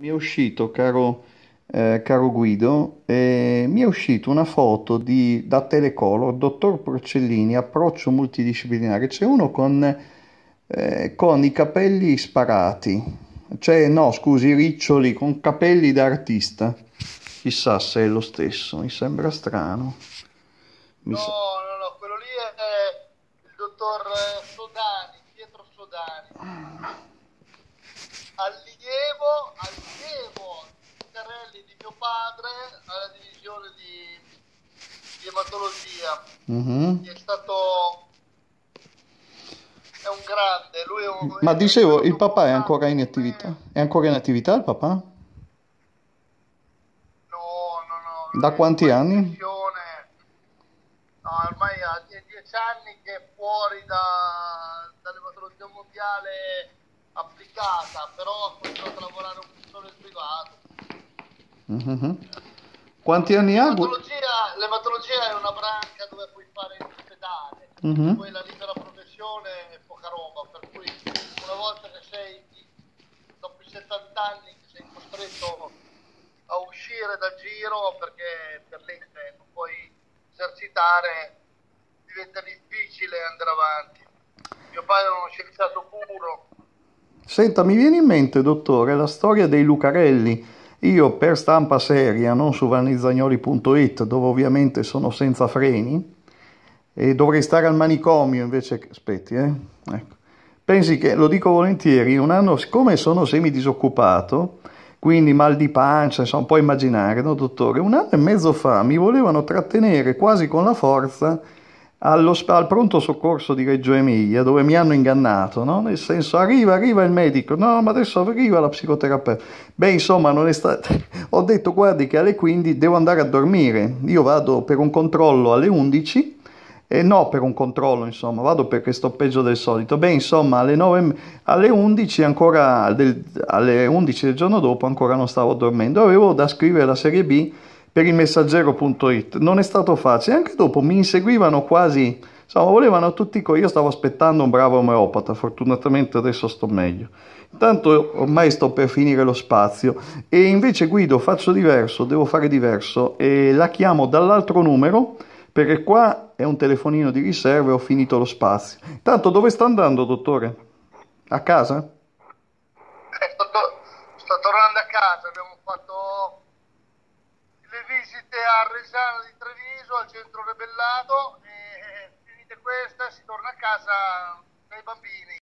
Mi è uscito, caro, eh, caro Guido, eh, mi è uscita una foto di, da Telecolor, dottor Porcellini, approccio multidisciplinare. C'è uno con, eh, con i capelli sparati, cioè no, scusi, riccioli, con capelli da artista. Chissà se è lo stesso, mi sembra strano. Mi No, sa- no, no, quello lì è il dottor Sodani, Pietro Sodani. Allievo, di ematologia. Mhm. È stato... è un grande, lui è un... Ma dicevo, il papà è ancora in attività? È ancora in attività il papà? No, no, no. Da quanti in anni? No, ormai ha die- dieci anni che è fuori da, dall'ematologia mondiale applicata, però ha continuato a lavorare un po' nel privato. Mhm. Quanti anni ha? L'ematologia, branca dove puoi fare il ospedale, Mhm. poi la libera professione è poca roba, per cui una volta che sei, dopo i 70 anni, che sei costretto a uscire dal giro perché per legge non puoi esercitare, diventa difficile andare avanti. Mio padre è uno scienziato puro, Senta, mi viene in mente, dottore, la storia dei Lucarelli. Io per stampa seria, non su vannizagnoli.it, dove ovviamente sono senza freni, e dovrei stare al manicomio invece che... Aspetti, eh? Ecco. Pensi che, lo dico volentieri, un anno, siccome sono semidisoccupato, quindi mal di pancia, insomma, puoi immaginare, no, dottore? Un anno e mezzo fa mi volevano trattenere quasi con la forza allo al pronto soccorso di Reggio Emilia, dove mi hanno ingannato, no? Nel senso, arriva, arriva il medico, no, ma adesso arriva la psicoterapeuta. Beh, insomma, non è stato... Ho detto, guardi che alle 15 devo andare a dormire. Io vado per un controllo alle 11 e no per un controllo, insomma, vado perché sto peggio del solito. Beh, insomma, alle, 9, alle 11 ancora, del- alle 11 del giorno dopo ancora non stavo dormendo. Avevo da scrivere la serie B per il messaggero.it. Non è stato facile, anche dopo mi inseguivano quasi, insomma, volevano tutti Io stavo aspettando un bravo omeopata, fortunatamente adesso sto meglio. Intanto ormai sto per finire lo spazio e invece Guido faccio diverso, devo fare diverso e la chiamo dall'altro numero perché qua è un telefonino di riserva e ho finito lo spazio. Intanto dove sta andando, dottore? A casa? Eh, sto, to- sto tornando a casa, abbiamo fatto le visite a Resano di Treviso, al centro rebellato e finite queste si torna a casa dai bambini.